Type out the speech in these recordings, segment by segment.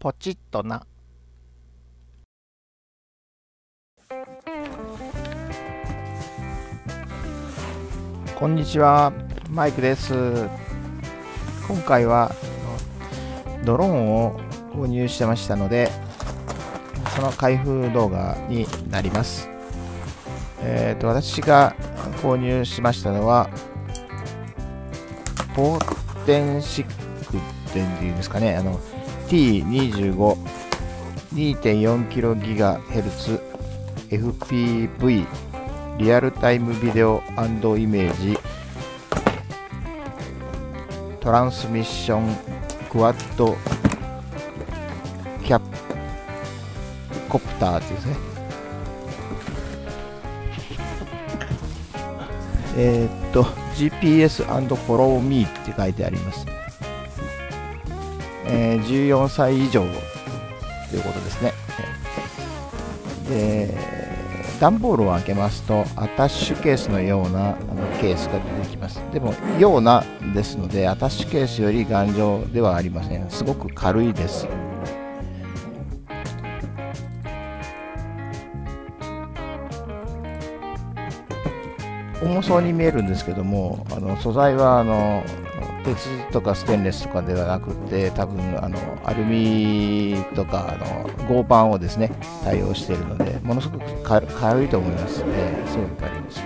ポチッとな。こんにちは、マイクです。今回はドローンを購入してましたので、その開封動画になります。えー、と私が購入しましたのは、ポーテンシックっていうんですかね、あの T25 2.4kGHz FPV リアルタイムビデオイメージトランスミッションクワッドキャプコプターですね。えー、っと GPS& Follow Me って書いてあります、えー、14歳以上ということですね。で段ボールを開けますとアタッシュケースのようなあのケースが出てきます。でもようなですのでアタッシュケースより頑丈ではありません。すごく軽いです。重そうに見えるんですけどもあの素材はあの鉄とかステンレスとかではなくて多分あのアルミとかあの合板をですね対応しているのでものすごく軽いと思いますね。すごく軽いです、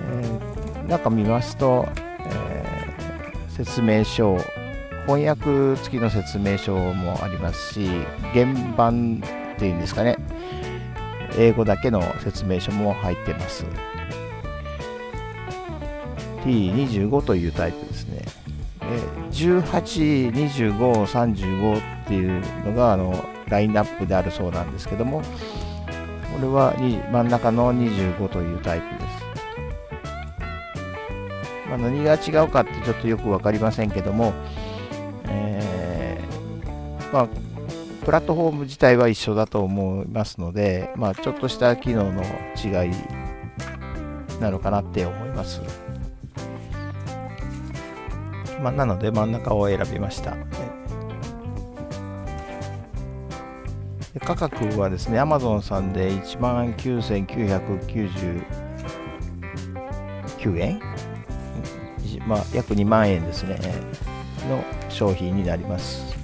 えー、中見ますと、えー、説明書翻訳付きの説明書もありますし原版っていうんですかね。英語だけの説明書も入ってます。T25 というタイプですね。18、25、35っていうのがあのラインナップであるそうなんですけども、これは真ん中の25というタイプです。まあ、何が違うかってちょっとよく分かりませんけども、えー、まあ、プラットフォーム自体は一緒だと思いますので、まあ、ちょっとした機能の違いなのかなって思います。まあ、なので真ん中を選びました。で価格はですね、Amazon さんで1万9999円、まあ、約2万円ですね、の商品になります。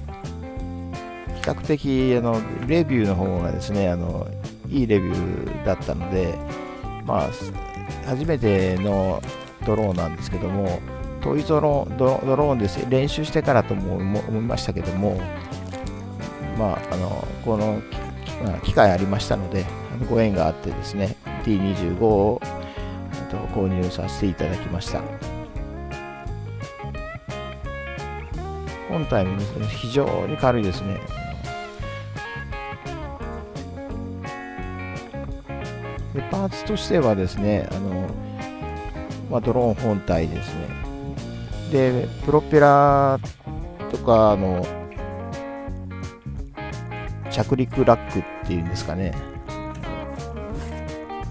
比較的あのレビューの方がですねあの、いいレビューだったので、まあ、初めてのドローなんですけども、トイゾロドドローンです練習してからとも思いましたけども、まあ、あのこの機会ありましたので、ご縁があってですね、T25 を購入させていただきました。本体もですね、非常に軽いですね。でパーツとしてはですね、あのまあ、ドローン本体ですね、で、プロペラとかの着陸ラックっていうんですかね、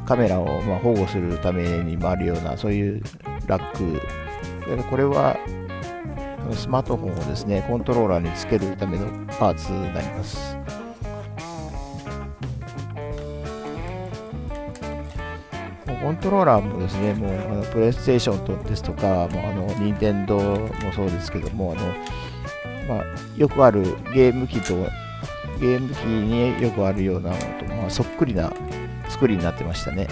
カメラをま保護するためにもあるような、そういうラック。これはスマートフォンをですね、コントローラーにつけるためのパーツになります。トローラーもですね、もうあのプレイステーションとですとか、もうあの任天堂もそうですけども、あのまあ、よくあるゲーム機と、ゲーム機によくあるようなと、まあ、そっくりな作りになってましたね。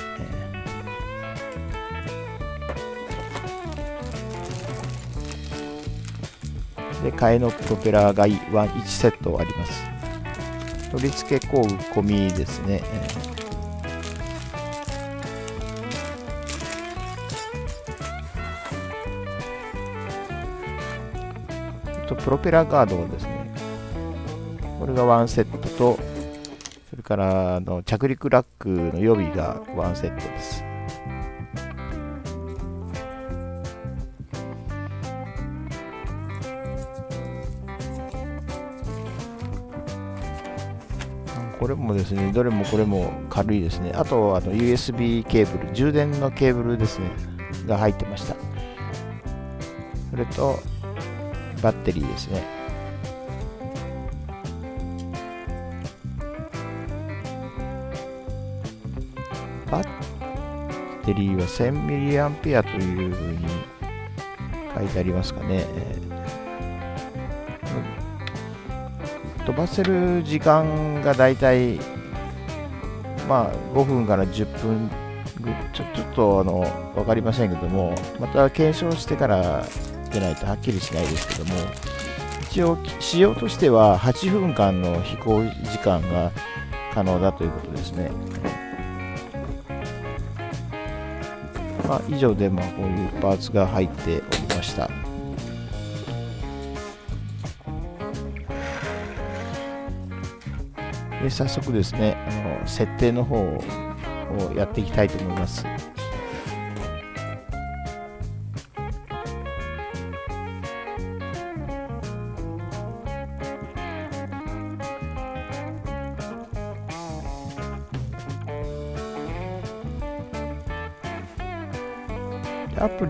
で、替えのプロペラが1セットあります。取り付け工具込みですね。とプロペラガードですね。これがワンセットと、それからの着陸ラックの予備がワンセットです。これもですね、どれもこれも軽いですね。あと、あの USB ケーブル、充電のケーブルですね、が入ってました。それと、バッテリーですね。バッテリーは 1000mAh というふうに書いてありますかね、飛ばせる時間がだいたいまあ5分から10分ちょちょっとあの分かりませんけどもまた検証してからでないとはっきりしないですけども一応仕様としては8分間の飛行時間が可能だということですね。まあ、以上で、ま、こういうパーツが入っておりました。で早速ですねあの設定の方をやっていきたいと思います。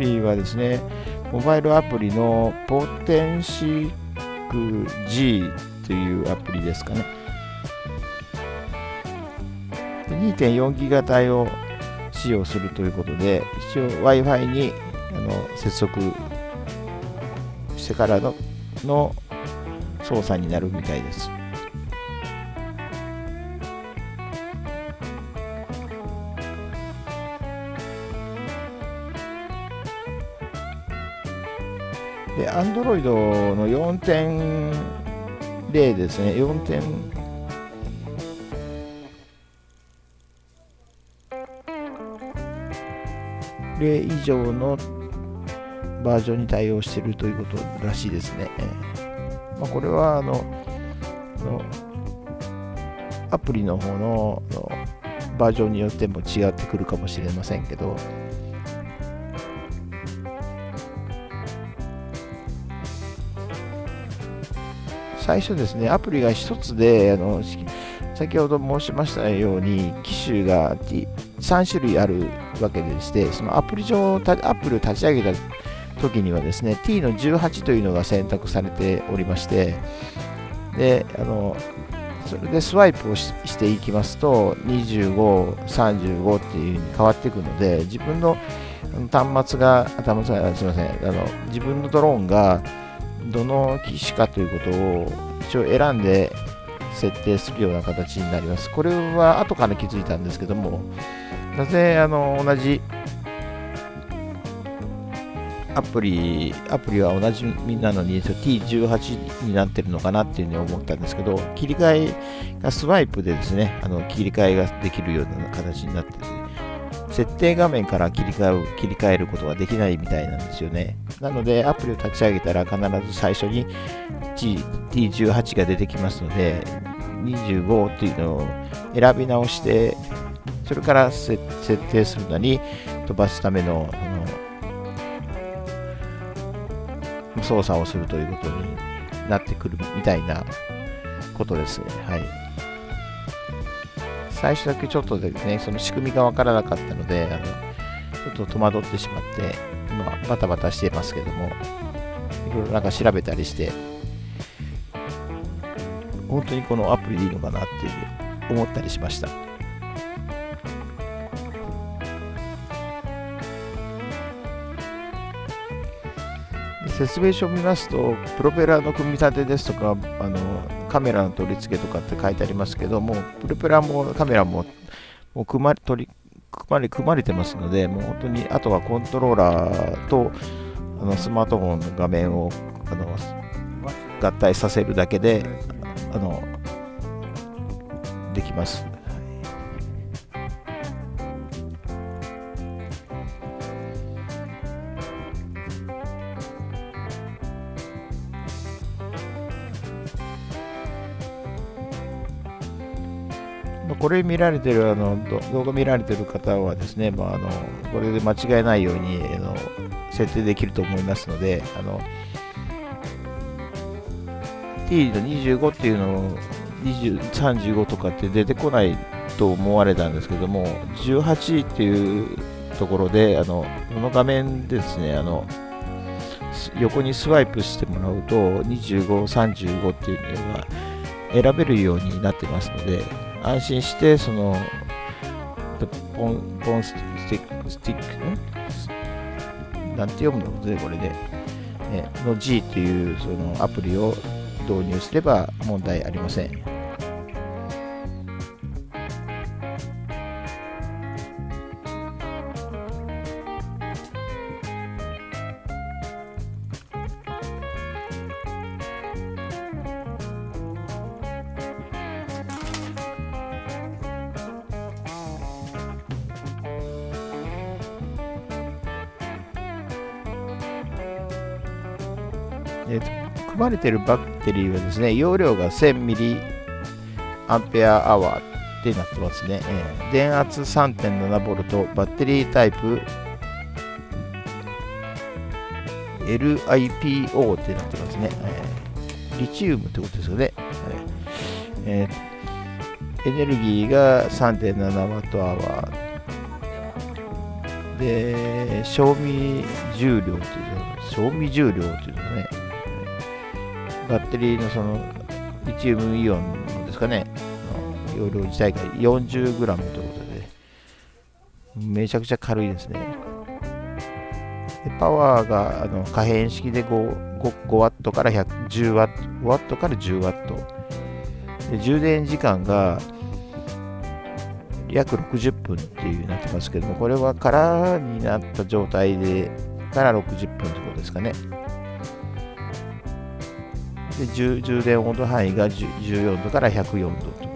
アプリはですね、モバイルアプリのポテンシーク G というアプリですかね。2.4ギガ帯を使用するということで、一応 Wi-Fi にあの接続してからのの操作になるみたいです。で、Android の4.0ですね、4.0 0以上のバージョンに対応しているということらしいですね。まあ、これはあののアプリの方ののバージョンによっても違ってくるかもしれませんけど、最初ですね、アプリが1つで、あの先ほど申しましたように、機種が3種類あるわけでして、そのアプリ上、アップル立ち上げた時にはですね、T の18というのが選択されておりまして、で、あの、それでスワイプをしていきますと、25、35っていう風に変わっていくので、自分の端末が、端末がすみませんあの、自分のドローンがどの機種かということを一応選んで設定するような形になります。これは後から気づいたんですけども、なぜあの同じアプリアプリは同じなのに T18 になってるのかなっていうふうに思ったんですけど切り替えがスワイプでですねあの切り替えができるような形になってて設定画面から切り替え切り替えることができないみたいなんですよねなのでアプリを立ち上げたら必ず最初に T18 が出てきますので25っていうのを選び直してそれから設定するのに飛ばすためのの操作をするということになってくるみたいなことですね。はい。最初だけちょっとですね、その仕組みがわからなかったので、あのちょっと戸惑ってしまって、今バタバタしてますけども、いろいろなんか調べたりして、本当にこのアプリでいいのかなっていう思ったりしました。説明書を見ますと、プロペラの組み立てですとか、あのカメラの取り付けとかって書いてありますけども、プロペラもカメラももう組ま取り組まれ組まれてますので、もう本当にあとはコントローラーとあのスマートフォンの画面をあの合体させるだけであのできます。これ見られてるあの動画見られてる方はですね、まあ、あのこれで間違えないようにあの設定できると思いますのであの T の25っていうのを35とかって出てこないと思われたんですけども18っていうところであのこの画面ですねあの横にスワイプしてもらうと25、35っていうのが選べるようになってますので安心してそのポンポンスティック、スティック、なんて読むので、これで、ね、の G というそのアプリを導入すれば問題ありません。えー、組まれているバッテリーはですね、容量が1000ミリアンペアアワーってなってますね。えー、電圧3.7ボルト、バッテリータイプ LIPO ってなってますね。えー、リチウムってことですよね。えー、エネルギーが3.7ワットアワー。で、賞味重量という、賞味重量というのね、バッテリーのそのリチウムイオンですかね、容量自体が 40g ということで、めちゃくちゃ軽いですね。でパワーがあの可変式で 5, 5, 5ワットから10ワット、ワットから10ワット。で充電時間が約60分っていうなってますけども、これは空になった状態でから60分ということですかね。で充電温度範囲が14度から104度と。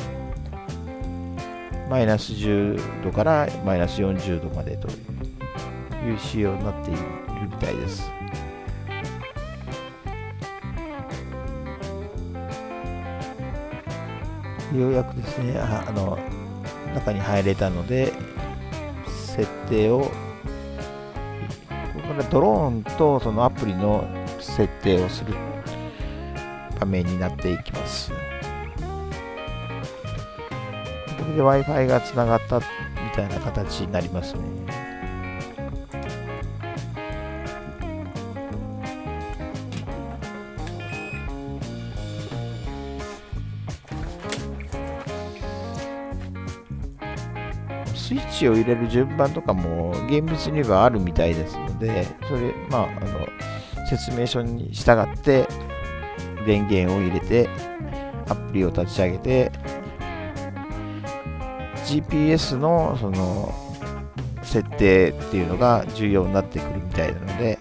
マイナス10度からマイナス40度までという仕様になっているみたいです。ようやくですねあの中に入れたので設定をここからドローンとそのアプリの設定をする画面になっていきます。これで Wi-Fi がつながったみたいな形になりますね。スイッチを入れる順番とかも厳密にはあるみたいですので、それ、まあ、あの説明書に従って電源を入れてアプリを立ち上げて GPS のその設定っていうのが重要になってくるみたいなので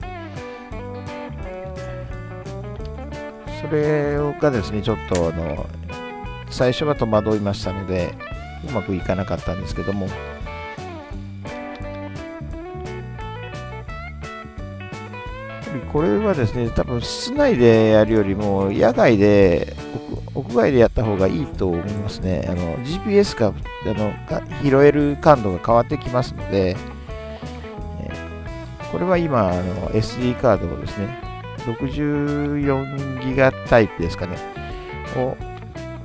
それがですねちょっとあの最初は戸惑いましたのでうまくいかなかったんですけどもこれはですね、多分室内でやるよりも野外で屋外でやった方がいいと思いますね。あの GPS があの拾える感度が変わってきますので、これは今あの SD カードをですね、64ギガタイプですかね、を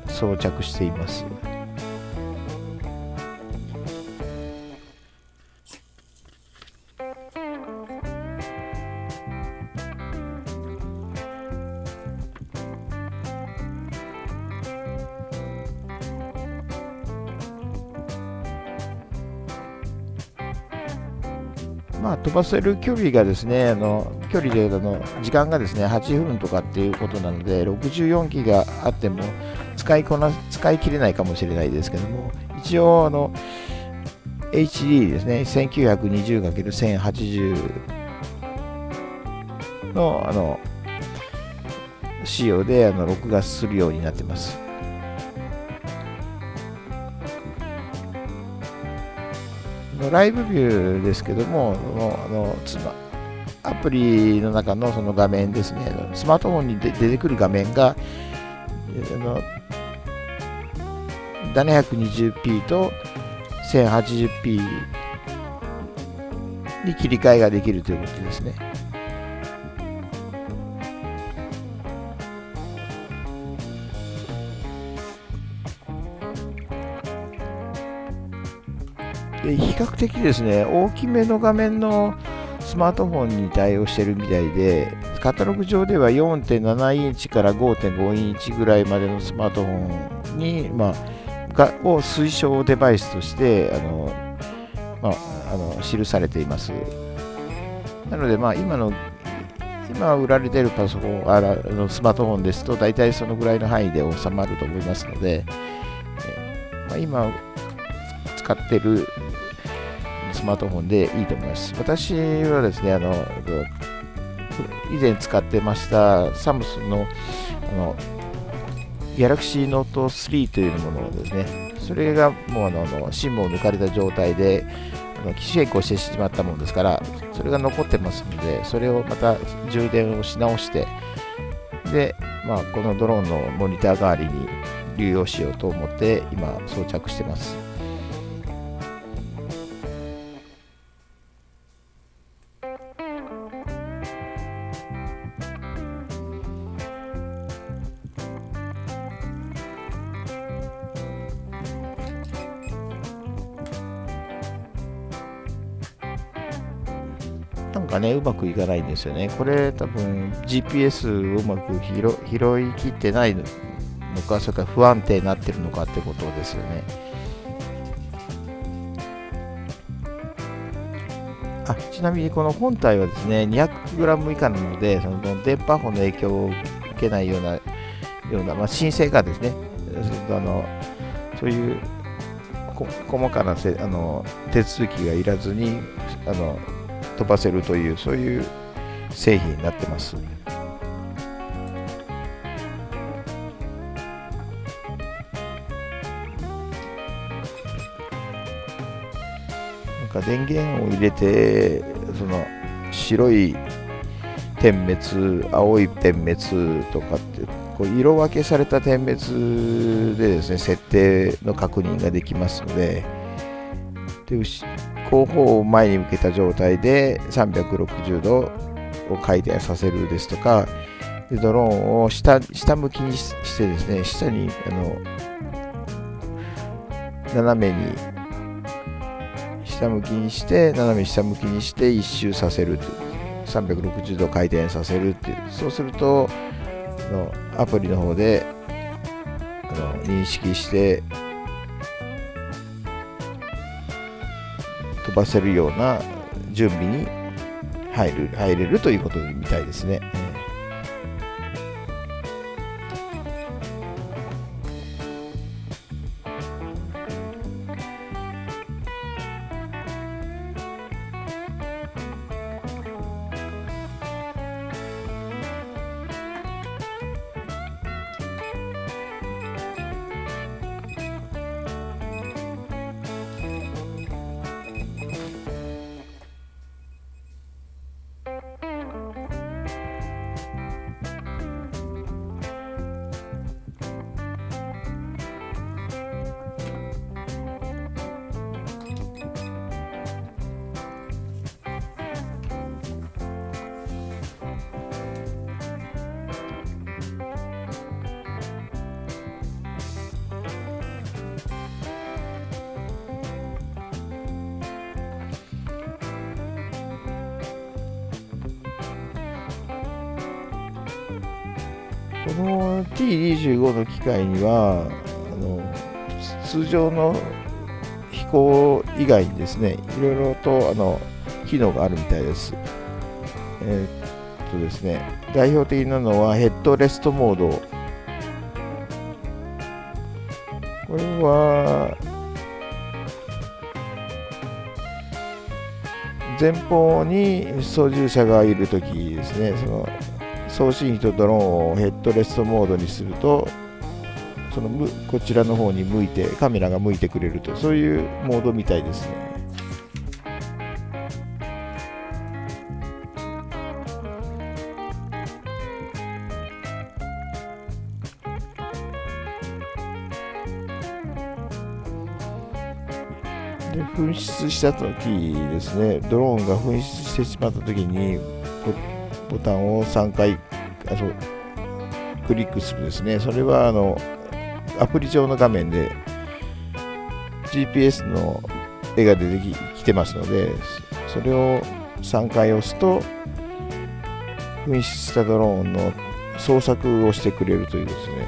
装着しています。飛ばせる距離がですね、あの距離であの時間がですね8分とかっていうことなので、64ギガあっても使いこな使い切れないかもしれないですけども、一応あの HD ですね、1920×1080 のあの仕様であの録画するようになってます。のライブビューですけども、あのつまアプリの中のその画面ですね、スマートフォンに出てくる画面が、あの 720p と 1080p に切り替えができるということですね。比較的ですね、大きめの画面のスマートフォンに対応してるみたいで、カタログ上では4.7インチから5.5インチぐらいまでのスマートフォンに、まあ、がを推奨デバイスとしてあのまあ、あの記されています。なので、まあ、今の今売られているパソコンあのスマートフォンですと大体そのぐらいの範囲で収まると思いますので、まあ、今使ってるスマートフォンでいいと思います。私はですね、あの以前使ってましたサムスンのあの Galaxy Note 3というものをですね、それがもうあの SIM を抜かれた状態であの機種変更してしまったものですから、それが残ってますので、それをまた充電をし直して、で、まあ、このドローンのモニター代わりに流用しようと思って今装着してます。かね、うまくいかないんですよね。これ多分 GPS をうまく拾いきってないのか、それから不安定になってるのかってことですよね。あちなみにこの本体はですね、200g 以下なので、その電波波の影響を受けないような、ようなまあ、申請がですね、あのそういう細かなせあの手続きがいらずにあの飛ばせるというそういう製品になってます。なんか電源を入れてその白い点滅青い点滅とかってこう色分けされた点滅でですね設定の確認ができますのでで後方を前に向けた状態で360度を回転させるですとかでドローンを下下向きにしてですね下にあの斜めに下向きにして斜め下向きにして一周させる。と360度回転させるっていう。そうするとあのアプリの方であの認識してばせるような準備に入る入れるということみたいですね。この T25 の機械にはあの通常の飛行以外にですねいろいろとあの機能があるみたいです。えー、っとですね代表的なのはヘッドレストモードこれは前方に操縦者がいるときですねその送信機とドローンをヘッドレストモードにするとそのこちらの方に向いてカメラが向いてくれるとそういうモードみたいですね。で紛失した時ですね。ドローンが紛失してしまった時にボタンを3回あのクリックするですね。それはあのアプリ上の画面で GPS の絵が出てきてますのでそれを3回押すと紛失したドローンの捜索をしてくれるというですね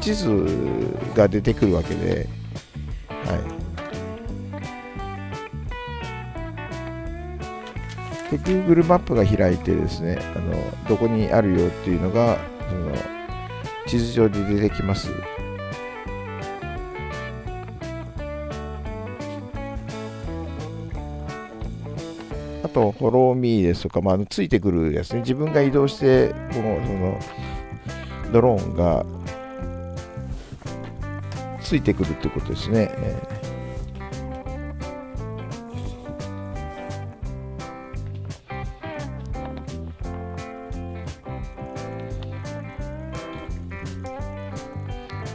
地図が出てくるわけで、はい、で Google マップが開いてですねあのどこにあるよっていうのがその地図上で出てきますあと、フォローミーですとか、まあ、ついてくるやつね、自分が移動して、このそのドローンがついてくるってことですね。えー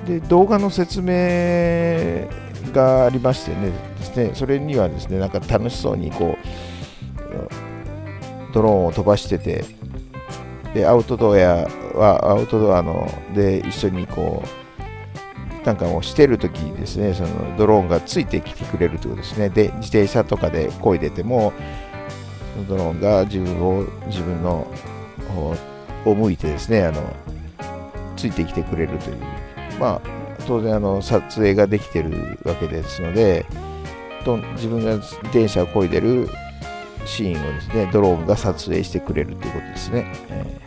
で動画の説明がありましてねですねそれにはですねなんか楽しそうにこうドローンを飛ばしててでアウトドアはアウトドアので一緒にこうなんかもしてる時にですねそのドローンがついてきてくれるということですね。で自転車とかで漕いでてもドローンが自分を自分のを向いてですねあのついてきてくれるというまあ当然あの撮影ができてるわけですのでと自分が自転車を漕いでるシーンをですねドローンが撮影してくれるということですね、え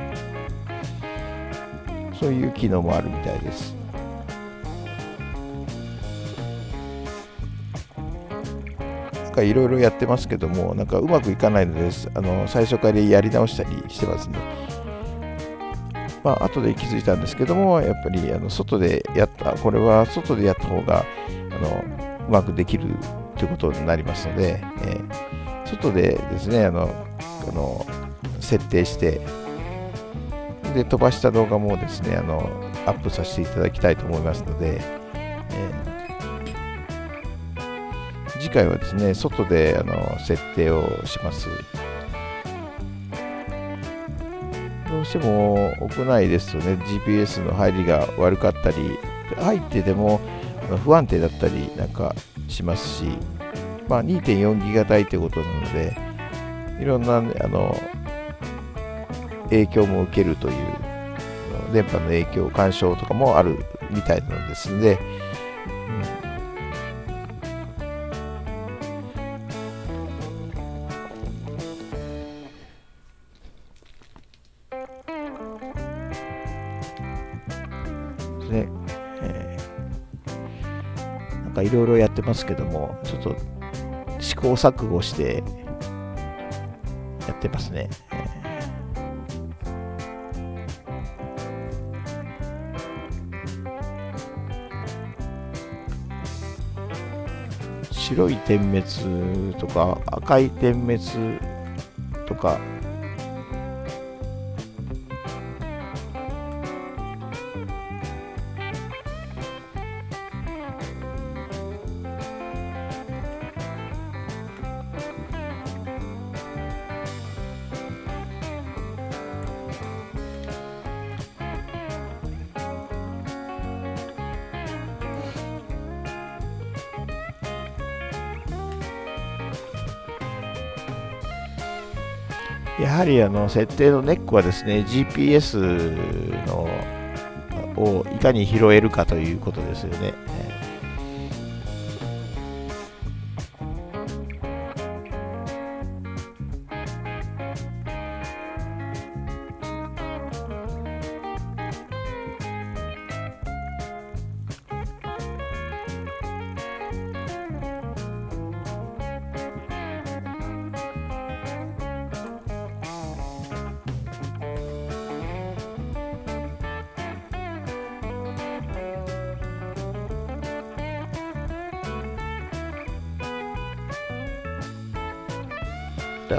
ー、そういう機能もあるみたいです。なんかいろいろやってますけどもなんかうまくいかないのです。あの最初からやり直したりしてますねまあ後で気づいたんですけどもやっぱりあの外でやったこれは外でやった方があのうまくできるということになりますので、えー外でですねあのあの設定してで飛ばした動画もですねあのアップさせていただきたいと思いますので、えー、次回はですね外であの設定をします。どうしても屋内ですとね GPS の入りが悪かったり入ってても不安定だったりなんかしますしまあ、2.4ギガ帯ということなので、いろんな、ね、あの影響も受けるという、電波の影響、干渉とかもあるみたいなのですので、いろいろやってますけども、ちょっと試行錯誤してやってますね。白い点滅とか赤い点滅とかりあの設定のネックはですね GPS のをいかに拾えるかということですよね。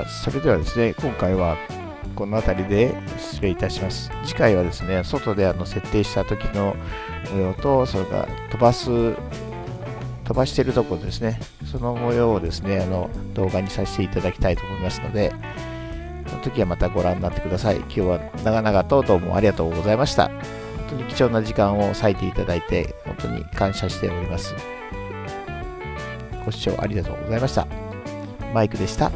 それではですね、今回はこの辺りで失礼いたします。次回はですね、外であの設定した時の模様と、それから飛ばす、飛ばしてるところですね、その模様をですね、あの動画にさせていただきたいと思いますので、その時はまたご覧になってください。今日は長々とどうもありがとうございました。本当に貴重な時間を割いていただいて、本当に感謝しております。ご視聴ありがとうございました。マイクでした。